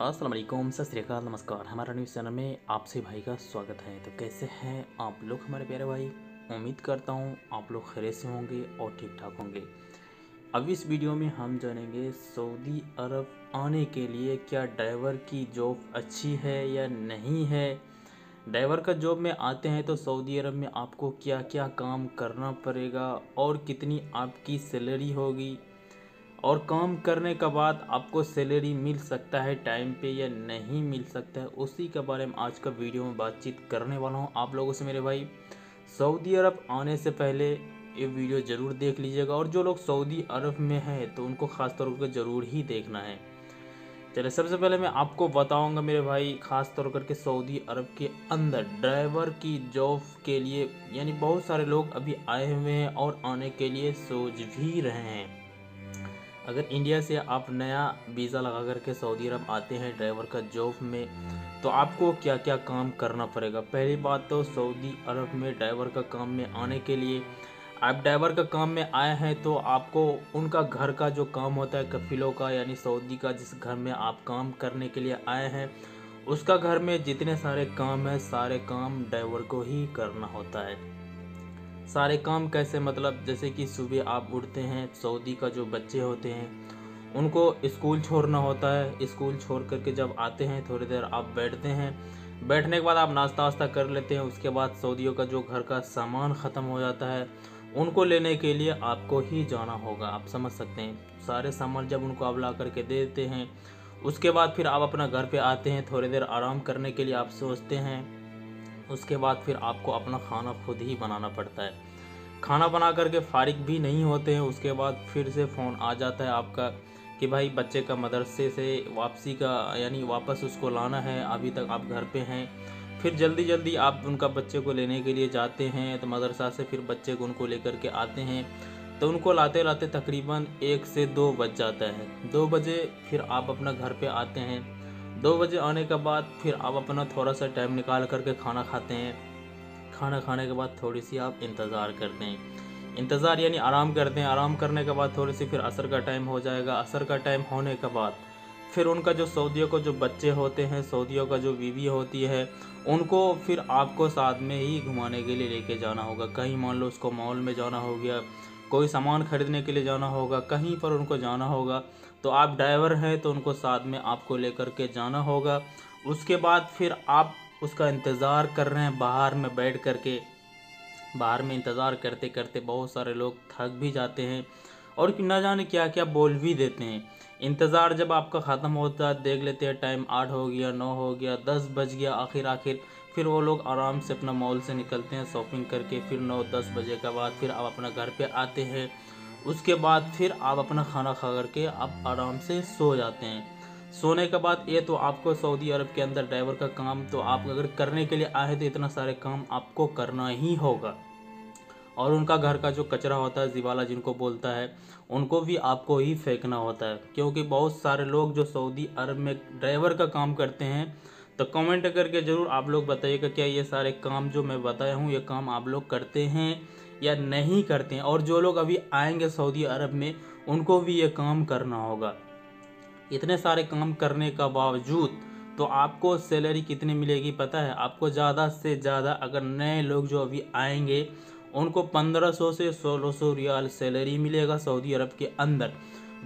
अस्सलाम वालेकुम सत श्री नमस्कार। हमारा न्यूज़ चैनल में आपसे भाई का स्वागत है। तो कैसे हैं आप लोग, हमारे प्यारे भाई? उम्मीद करता हूँ आप लोग खैर से होंगे और ठीक ठाक होंगे। अब इस वीडियो में हम जानेंगे सऊदी अरब आने के लिए क्या ड्राइवर की जॉब अच्छी है या नहीं है। ड्राइवर का जॉब में आते हैं तो सऊदी अरब में आपको क्या क्या काम करना पड़ेगा और कितनी आपकी सैलरी होगी। और काम करने के बाद आपको सैलरी मिल सकता है टाइम पे या नहीं मिल सकता है, उसी के बारे में आज का वीडियो में बातचीत करने वाला हूँ आप लोगों से मेरे भाई। सऊदी अरब आने से पहले ये वीडियो ज़रूर देख लीजिएगा और जो लोग सऊदी अरब में हैं तो उनको ख़ास तौर पर ज़रूर ही देखना है। चलिए, सबसे पहले मैं आपको बताऊँगा मेरे भाई ख़ास तौर करके सऊदी अरब के अंदर ड्राइवर की जॉब के लिए, यानी बहुत सारे लोग अभी आए हुए हैं और आने के लिए सोच भी रहे हैं। अगर इंडिया से आप नया वीज़ा लगा करके सऊदी अरब आते हैं ड्राइवर का जॉब में तो आपको क्या क्या काम करना पड़ेगा? पहली बात तो सऊदी अरब में ड्राइवर का काम में आने के लिए, आप ड्राइवर का काम में आए हैं तो आपको उनका घर का जो काम होता है, कफिलों का यानी सऊदी का जिस घर में आप काम करने के लिए आए हैं, उसका घर में जितने सारे काम हैं, सारे काम ड्राइवर को ही करना होता है। सारे काम कैसे मतलब जैसे कि सुबह आप उठते हैं, सऊदी का जो बच्चे होते हैं, उनको स्कूल छोड़ना होता है। स्कूल छोड़ करके जब आते हैं, थोड़ी देर आप बैठते हैं। बैठने के बाद आप नाश्ता वास्ता कर लेते हैं, उसके बाद सऊदियों का जो घर का सामान ख़त्म हो जाता है, उनको लेने के लिए आपको ही जाना होगा, आप समझ सकते हैं। सारे सामान जब उनको आप ला करके दे देते हैं, उसके बाद फिर आप अपना घर पे आते हैं, थोड़ी देर आराम करने के लिए आप सोचते हैं। उसके बाद फिर आपको अपना खाना खुद ही बनाना पड़ता है। खाना बना करके फारिग भी नहीं होते हैं, उसके बाद फिर से फ़ोन आ जाता है आपका कि भाई बच्चे का मदरसे से वापसी का, यानी वापस उसको लाना है, अभी तक आप घर पे हैं। फिर जल्दी जल्दी आप उनका बच्चे को लेने के लिए जाते हैं तो मदरसा से फिर बच्चे को उनको लेकर के आते हैं। तो उनको लाते लाते तकरीबन एक से दो बज जाता है। दो बजे फिर आप अपना घर पे आते हैं। दो बजे आने के बाद फिर आप अपना थोड़ा सा टाइम निकाल करके खाना खाते हैं। खाना खाने के बाद थोड़ी सी आप इंतज़ार करते हैं। इंतज़ार यानी आराम करते हैं। आराम करने के बाद थोड़ी सी फिर असर का टाइम हो जाएगा। असर का टाइम होने के बाद फिर उनका जो सऊदियों को जो बच्चे होते हैं, सऊदियों का जो बीवी होती है, उनको फिर आपको साथ में ही घुमाने के लिए लेके जाना होगा। कहीं मान लो उसको मॉल में जाना हो गया कोई सामान खरीदने के लिए जाना होगा, कहीं पर उनको जाना होगा तो आप ड्राइवर हैं तो उनको साथ में आपको लेकर के जाना होगा। उसके बाद फिर आप उसका इंतज़ार कर रहे हैं बाहर में बैठ कर के बाहर में इंतज़ार करते करते बहुत सारे लोग थक भी जाते हैं और न जाने क्या क्या बोल भी देते हैं। इंतज़ार जब आपका ख़त्म होता है, देख लेते हैं, टाइम आठ हो गया, नौ हो गया, दस बज गया आखिर आखिर फिर वो लोग आराम से अपना मॉल से निकलते हैं, शॉपिंग करके फिर नौ दस बजे के बाद फिर आप अपना घर पे आते हैं। उसके बाद फिर आप अपना खाना खा करके आप आराम से सो जाते हैं। सोने के बाद ये तो आपको सऊदी अरब के अंदर ड्राइवर का काम तो आप अगर करने के लिए आए तो इतना सारे काम आपको करना ही होगा। और उनका घर का जो कचरा होता है, जिवाला जिनको बोलता है, उनको भी आपको ही फेंकना होता है। क्योंकि बहुत सारे लोग जो सऊदी अरब में ड्राइवर का काम करते हैं तो कमेंट करके ज़रूर आप लोग बताइएगा क्या ये सारे काम जो मैं बताया हूँ, ये काम आप लोग करते हैं या नहीं करते हैं? और जो लोग अभी आएँगे सऊदी अरब में, उनको भी ये काम करना होगा। इतने सारे काम करने का बावजूद तो आपको सैलरी कितनी मिलेगी पता है? आपको ज़्यादा से ज़्यादा अगर नए लोग जो अभी आएँगे, उनको 1500 से 1600 रियाल सैलरी मिलेगा सऊदी अरब के अंदर।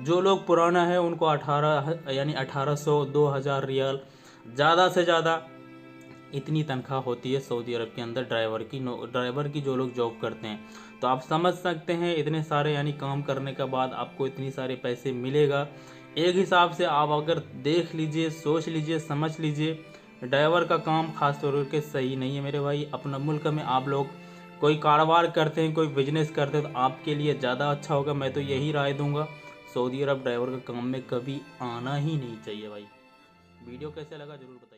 जो लोग पुराना है, उनको 18 यानी 1800 2000 रियाल ज़्यादा से ज़्यादा इतनी तनख्वाह होती है सऊदी अरब के अंदर ड्राइवर की ड्राइवर की जो लोग जॉब करते हैं। तो आप समझ सकते हैं, इतने सारे यानी काम करने के बाद आपको इतनी सारे पैसे मिलेगा। एक हिसाब से आप अगर देख लीजिए, सोच लीजिए, समझ लीजिए, ड्राइवर का काम खास तौर पर सही नहीं है मेरे भाई। अपना मुल्क में आप लोग कोई कारोबार करते हैं, कोई बिज़नेस करते हैं तो आपके लिए ज़्यादा अच्छा होगा। मैं तो यही राय दूँगा, सऊदी अरब ड्राइवर का काम में कभी आना ही नहीं चाहिए भाई। वीडियो कैसे लगा ज़रूर बताइए।